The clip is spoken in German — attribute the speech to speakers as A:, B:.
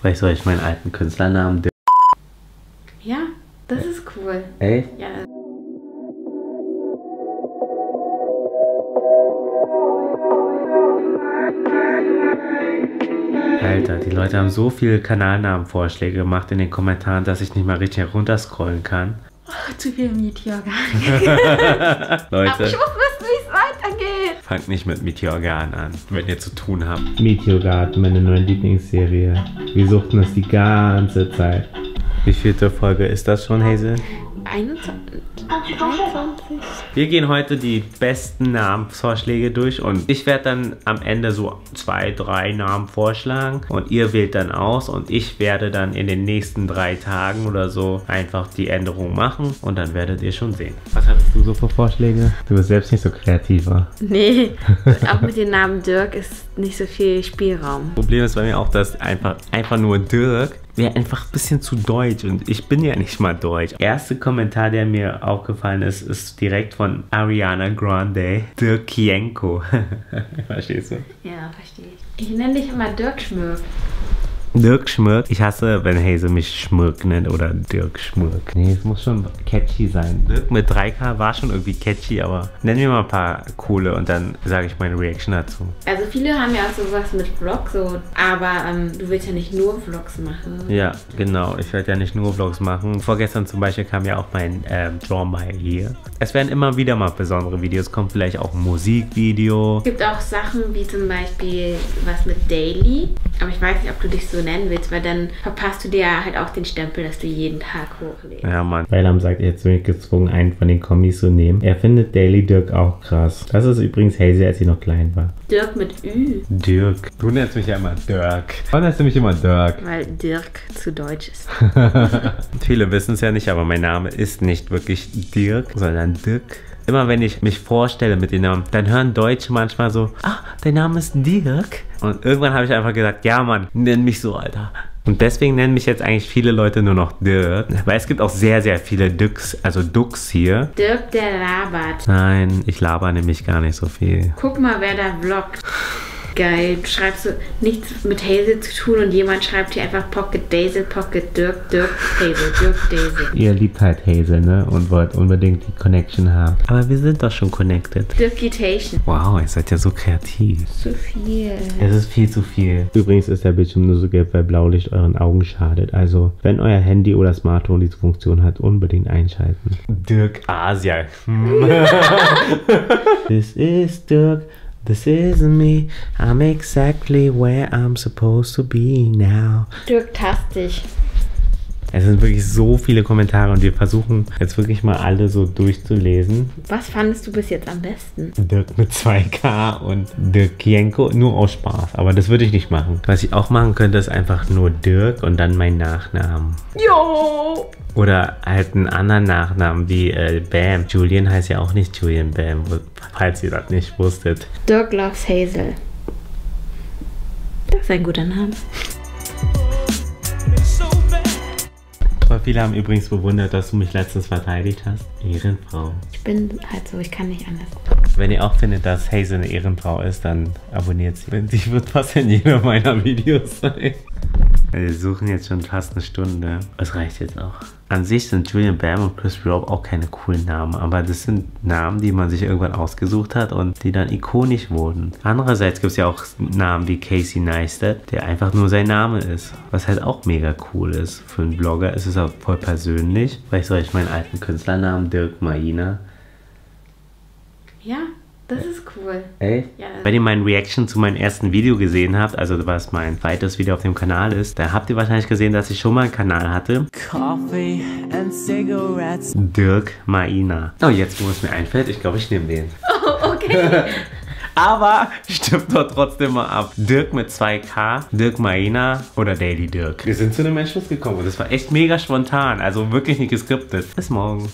A: Vielleicht soll ich meinen alten Künstlernamen.
B: Ja, das ist cool.
A: Ey?
B: Ja.
A: Alter, die Leute haben so viele Kanalnamenvorschläge gemacht in den Kommentaren, dass ich nicht mal richtig herunterscrollen kann.
B: Ach, zu viel Meteor gar nicht. Aber ich
A: Leute,
B: muss weitergeht.
A: fangt nicht mit Meteorgarten an, wenn ihr zu tun habt. Meteorgarten, meine neue Lieblingsserie. Wir suchten das die ganze Zeit. Wie vielte Folge ist das schon, Hazel?
B: 21. 23.
A: Wir gehen heute die besten Namensvorschläge durch und ich werde dann am Ende so zwei, drei Namen vorschlagen und ihr wählt dann aus und ich werde dann in den nächsten drei Tagen oder so einfach die Änderung machen und dann werdet ihr schon sehen. Was hattest du so für Vorschläge? Du bist selbst nicht so kreativer.
B: Nee, auch mit dem Namen Dirk ist nicht so viel Spielraum.
A: Problem ist bei mir auch, dass einfach, einfach nur Dirk wäre einfach ein bisschen zu deutsch und ich bin ja nicht mal deutsch. Erster Kommentar, der mir aufgefallen ist, ist direkt von Ariana Grande, Dirk Kienko. Verstehst du?
B: Ja, verstehe ich. Ich nenne dich immer Dirk Schmürk.
A: Dirk Schmirk. Ich hasse, wenn Hazel mich Schmirk nennt oder Dirk Schmirk. Nee, es muss schon catchy sein. Dirk mit 3K war schon irgendwie catchy, aber nenn mir mal ein paar coole und dann sage ich meine Reaction dazu.
B: Also viele haben ja auch sowas mit Vlog, so, aber ähm, du willst ja nicht nur Vlogs machen.
A: Ja, genau. Ich werde ja nicht nur Vlogs machen. Vorgestern zum Beispiel kam ja auch mein ähm, Draw My hier. Es werden immer wieder mal besondere Videos. Kommt vielleicht auch ein Musikvideo.
B: Es gibt auch Sachen wie zum Beispiel was mit Daily, aber ich weiß nicht, ob du dich so nennen willst, weil dann verpasst du dir halt auch den Stempel, dass du jeden Tag hochlädst.
A: Ja, Mann. Weilam sagt, jetzt bin ich gezwungen, einen von den Kommis zu nehmen. Er findet Daily Dirk auch krass. Das ist übrigens Hazel, als sie noch klein war.
B: Dirk mit Ü,
A: Dirk. Du nennst mich ja immer Dirk. Warum nennst du mich immer Dirk?
B: weil Dirk zu deutsch ist.
A: Viele wissen es ja nicht, aber mein Name ist nicht wirklich Dirk, sondern Dirk. Immer wenn ich mich vorstelle mit dem Namen, dann hören Deutsche manchmal so, ah, dein Name ist Dirk. Und irgendwann habe ich einfach gesagt, ja Mann, nenn mich so, Alter. Und deswegen nennen mich jetzt eigentlich viele Leute nur noch Dirk. Weil es gibt auch sehr, sehr viele Dux, also Dux hier.
B: Dirk, der labert.
A: Nein, ich laber nämlich gar nicht so viel.
B: Guck mal, wer da vloggt. Geil. Du schreibst so nichts mit Hazel zu tun und jemand schreibt hier einfach Pocket Daisy, Pocket Dirk, Dirk, Hazel, Dirk, Daisy.
A: Ihr liebt halt Hazel, ne? Und wollt unbedingt die Connection haben. Aber wir sind doch schon connected.
B: Dirkitation.
A: Wow, ihr seid ja so kreativ.
B: Zu viel.
A: Es ist viel zu viel. Übrigens ist der Bildschirm nur so gelb, weil Blaulicht euren Augen schadet. Also, wenn euer Handy oder Smartphone diese Funktion hat, unbedingt einschalten. Dirk Asia. This is Dirk. This isn't me. I'm exactly where I'm supposed to be now.
B: Dirk-tastisch.
A: Es sind wirklich so viele Kommentare und wir versuchen jetzt wirklich mal alle so durchzulesen.
B: Was fandest du bis jetzt am besten?
A: Dirk mit 2K und Dirk Kienko nur aus Spaß. Aber das würde ich nicht machen. Was ich auch machen könnte, ist einfach nur Dirk und dann mein Nachnamen.
B: Jo!
A: Oder halt einen anderen Nachnamen wie äh, Bam. Julian heißt ja auch nicht Julian Bam, falls ihr das nicht wusstet.
B: Dirk loves Hazel. Das ist ein guter Name.
A: Viele haben übrigens bewundert, dass du mich letztens verteidigt hast. Ehrenfrau.
B: Ich bin halt so, ich kann nicht anders.
A: Wenn ihr auch findet, dass Hazel eine Ehrenfrau ist, dann abonniert sie. Sie wird fast in jedem meiner Videos sein. Wir suchen jetzt schon fast eine Stunde. Es reicht jetzt auch. An sich sind Julian Bam und Chris Rob auch keine coolen Namen, aber das sind Namen, die man sich irgendwann ausgesucht hat und die dann ikonisch wurden. Andererseits gibt es ja auch Namen wie Casey Neistat, der einfach nur sein Name ist, was halt auch mega cool ist. Für einen Blogger ist es auch voll persönlich. Vielleicht soll ich meinen alten Künstlernamen Dirk Maina
B: Ja, das ist cool.
A: Ey?
B: Ja.
A: Wenn ihr mein Reaction zu meinem ersten Video gesehen habt, also was mein zweites Video auf dem Kanal ist, da habt ihr wahrscheinlich gesehen, dass ich schon mal einen Kanal hatte.
C: Coffee and cigarettes.
A: Dirk Maina. Oh, jetzt wo es mir einfällt, ich glaube, ich nehme den.
B: Oh, okay.
A: Aber stimmt doch trotzdem mal ab. Dirk mit 2K, Dirk Maina oder Daily Dirk. Wir sind zu einem Entschluss gekommen und das war echt mega spontan, also wirklich nicht geskriptet. Bis morgen.